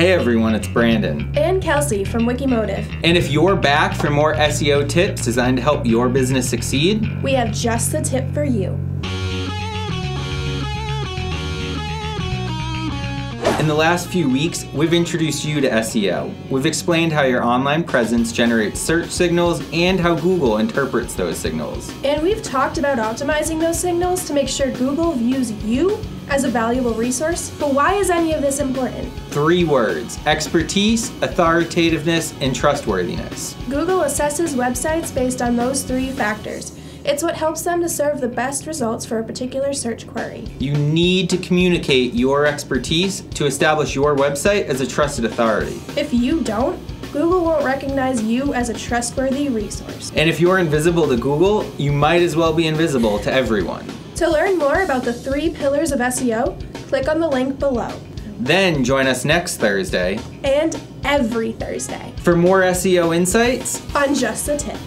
Hey everyone, it's Brandon. And Kelsea from Wikimotive. And if you're back for more SEO tips designed to help your business succeed, we have just the tip for you. In the last few weeks, we've introduced you to SEO. We've explained how your online presence generates search signals and how Google interprets those signals. And we've talked about optimizing those signals to make sure Google views you as a valuable resource. But why is any of this important? Three words expertise, authoritativeness, and trustworthiness. Google assesses websites based on those three factors. It's what helps them to serve the best results for a particular search query. You need to communicate your expertise to establish your website as a trusted authority. If you don't, Google won't recognize you as a trustworthy resource. And if you're invisible to Google, you might as well be invisible to everyone. To learn more about the three pillars of SEO, click on the link below. Then join us next Thursday and every Thursday for more SEO insights on Just the Tip.